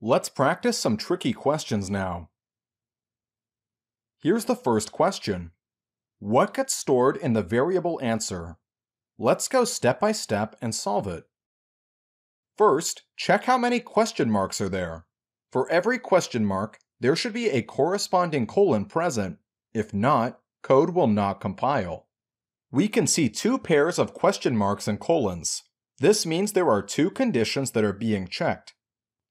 Let's practice some tricky questions now. Here's the first question. What gets stored in the variable answer? Let's go step by step and solve it. First, check how many question marks are there. For every question mark, there should be a corresponding colon present. If not, code will not compile. We can see two pairs of question marks and colons. This means there are two conditions that are being checked.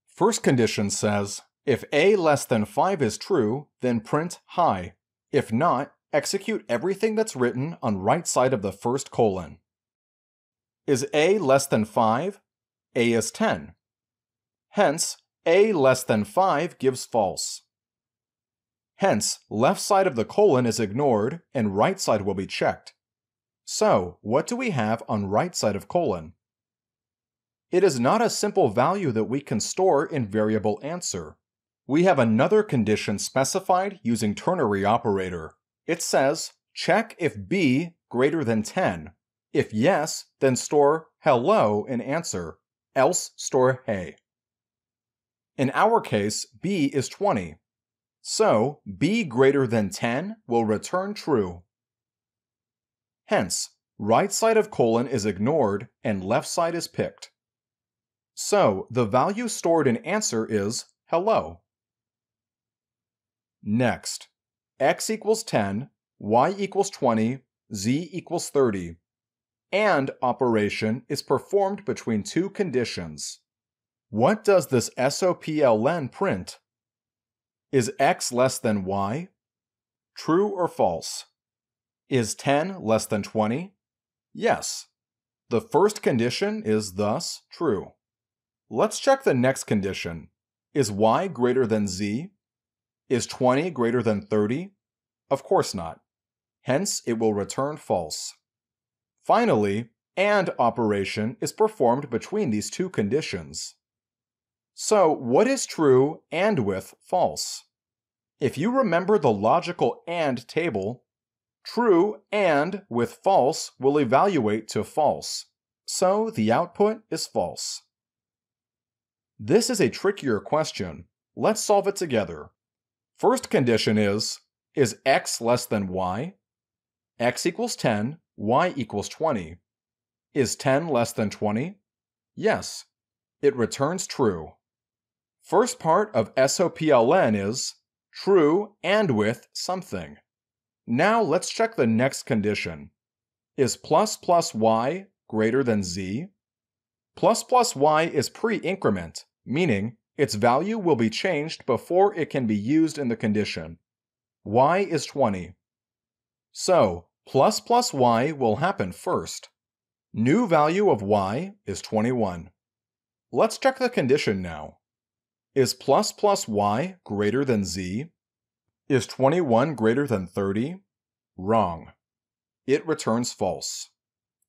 First condition says, if a less than 5 is true, then print high. If not, execute everything that's written on right side of the first colon. Is a less than 5? a is 10. Hence, a less than 5 gives false. Hence, left side of the colon is ignored and right side will be checked. So, what do we have on right side of colon? It is not a simple value that we can store in variable answer. We have another condition specified using ternary operator. It says, check if b greater than 10. If yes, then store hello in answer, else store hey. In our case, b is 20. So, b greater than 10 will return true. Hence, right side of colon is ignored and left side is picked. So, the value stored in answer is hello. Next, x equals 10, y equals 20, z equals 30. AND operation is performed between two conditions. What does this SOPLN print? Is x less than y? True or false? Is 10 less than 20? Yes. The first condition is thus true. Let's check the next condition. Is y greater than z? Is 20 greater than 30? Of course not. Hence, it will return false. Finally, AND operation is performed between these two conditions. So, what is true and with false? If you remember the logical AND table, True and with false will evaluate to false, so the output is false. This is a trickier question. Let's solve it together. First condition is, is x less than y? x equals 10, y equals 20. Is 10 less than 20? Yes. It returns true. First part of SOPLN is true and with something. Now let's check the next condition. Is plus plus y greater than z? Plus plus y is pre-increment, meaning its value will be changed before it can be used in the condition. y is 20. So, plus plus y will happen first. New value of y is 21. Let's check the condition now. Is plus plus y greater than z? Is 21 greater than 30? Wrong. It returns false.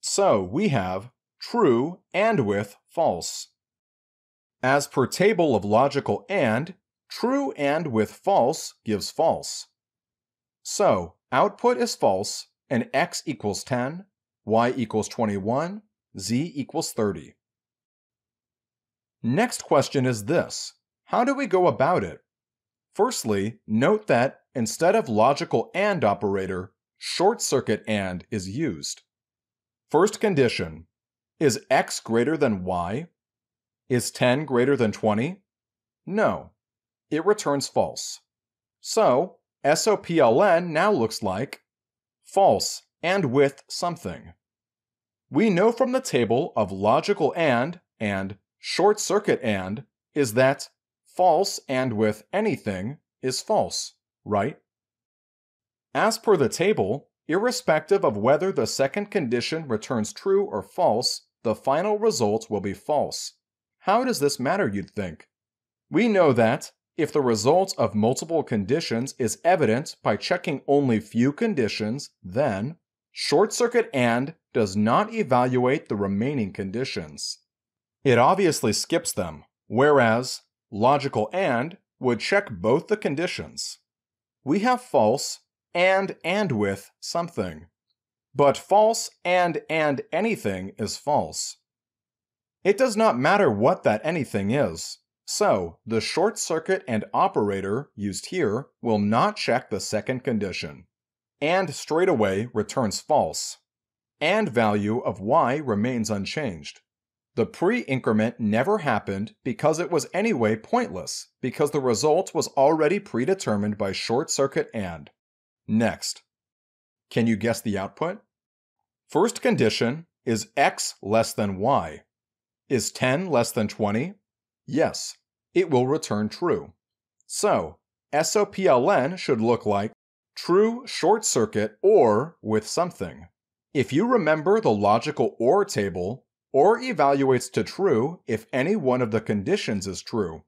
So we have true and with false. As per table of logical AND, true and with false gives false. So output is false and x equals 10, y equals 21, z equals 30. Next question is this. How do we go about it? Firstly, note that instead of logical AND operator, short circuit AND is used. First condition, is x greater than y? Is 10 greater than 20? No. It returns false. So, SOPLN now looks like false and with something. We know from the table of logical AND and short circuit AND is that false and with anything is false, right? As per the table, irrespective of whether the second condition returns true or false, the final result will be false. How does this matter, you'd think? We know that if the result of multiple conditions is evident by checking only few conditions, then short circuit AND does not evaluate the remaining conditions. It obviously skips them, whereas logical AND would check both the conditions. We have false and and with something. But false and and anything is false. It does not matter what that anything is. So, the short circuit and operator used here will not check the second condition. And straightaway returns false. And value of y remains unchanged. The pre-increment never happened because it was anyway pointless, because the result was already predetermined by short circuit AND. Next. Can you guess the output? First condition is x less than y. Is 10 less than 20? Yes, it will return true. So, SOPLN should look like true short circuit OR with something. If you remember the logical OR table, OR evaluates to true if any one of the conditions is true.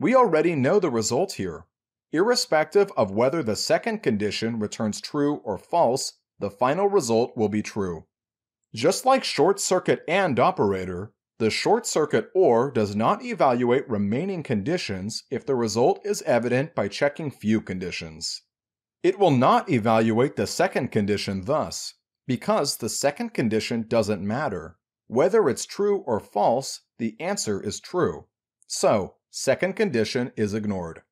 We already know the result here. Irrespective of whether the second condition returns true or false, the final result will be true. Just like short circuit AND operator, the short circuit OR does not evaluate remaining conditions if the result is evident by checking few conditions. It will not evaluate the second condition thus, because the second condition doesn't matter. Whether it's true or false, the answer is true. So, second condition is ignored.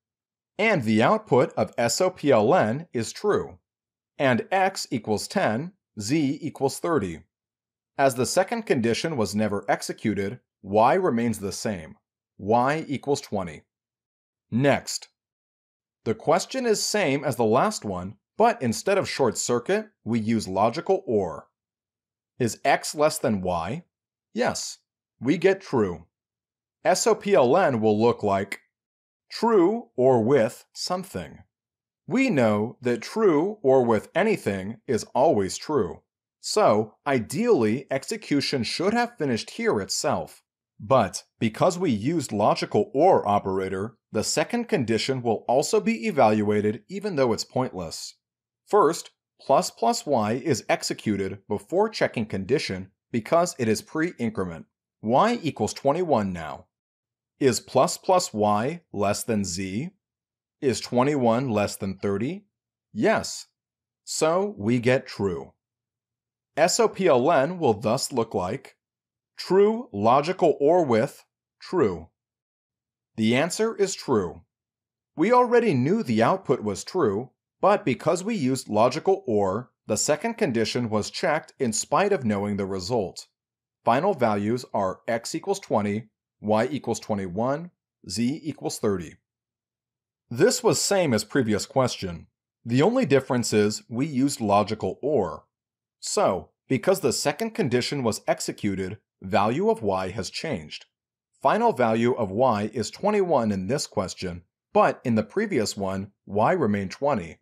And the output of SOPLN is true. And x equals 10, z equals 30. As the second condition was never executed, y remains the same. y equals 20. Next. The question is same as the last one, but instead of short circuit, we use logical OR. Is x less than y? Yes, we get true. SOPLN will look like true or with something. We know that true or with anything is always true. So, ideally, execution should have finished here itself. But, because we used logical OR operator, the second condition will also be evaluated even though it's pointless. First, plus plus y is executed before checking condition because it is pre-increment. y equals 21 now. Is plus plus y less than z? Is 21 less than 30? Yes. So we get true. SOPLN will thus look like true logical OR with true. The answer is true. We already knew the output was true, but because we used logical OR, the second condition was checked in spite of knowing the result. Final values are x equals 20, y equals 21, z equals 30. This was same as previous question. The only difference is we used logical OR. So, because the second condition was executed, value of y has changed. Final value of y is 21 in this question, but in the previous one, y remained 20.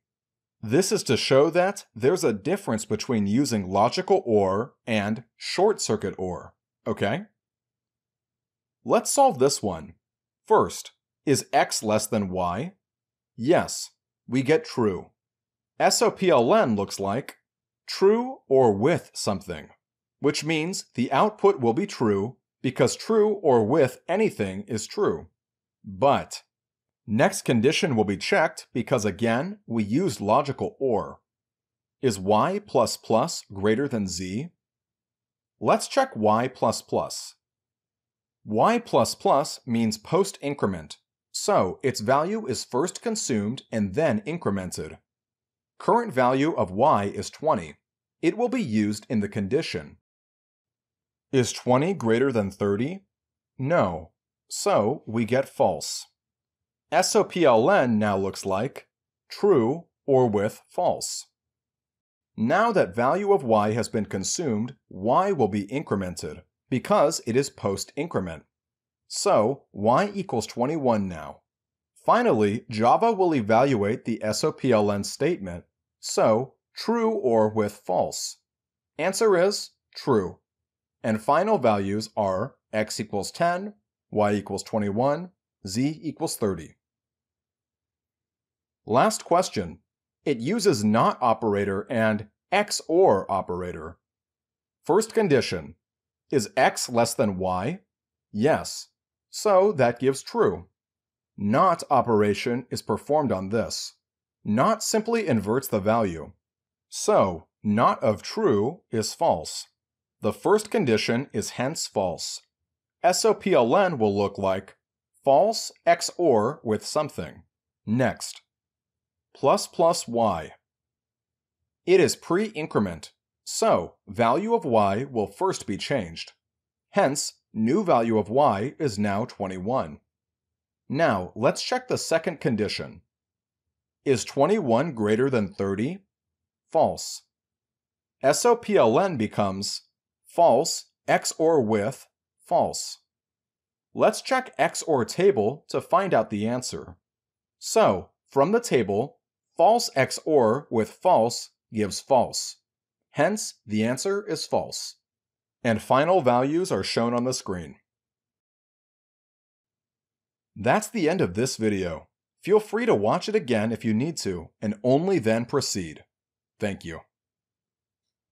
This is to show that there's a difference between using logical OR and short circuit OR, okay? Let's solve this one. First, is x less than y? Yes, we get true. SOPLN looks like true or with something, which means the output will be true because true or with anything is true. But Next condition will be checked because again, we used logical OR. Is y plus plus greater than z? Let's check y plus plus. y plus plus means post increment, so its value is first consumed and then incremented. Current value of y is 20. It will be used in the condition. Is 20 greater than 30? No, so we get false. SOPLN now looks like true or with false. Now that value of y has been consumed, y will be incremented, because it is post-increment. So, y equals 21 now. Finally, Java will evaluate the SOPLN statement, so true or with false. Answer is true. And final values are x equals 10, y equals 21, z equals 30. Last question. It uses NOT operator and XOR operator. First condition. Is x less than y? Yes. So that gives true. NOT operation is performed on this. NOT simply inverts the value. So, NOT of true is false. The first condition is hence false. SOPLN will look like false XOR with something. Next. Plus plus y. It is pre-increment, so value of y will first be changed. Hence, new value of y is now 21. Now, let's check the second condition. Is 21 greater than 30? False. SOPLN becomes false XOR with false. Let's check XOR table to find out the answer. So, from the table, false XOR with false gives false. Hence, the answer is false. And final values are shown on the screen. That's the end of this video. Feel free to watch it again if you need to, and only then proceed. Thank you.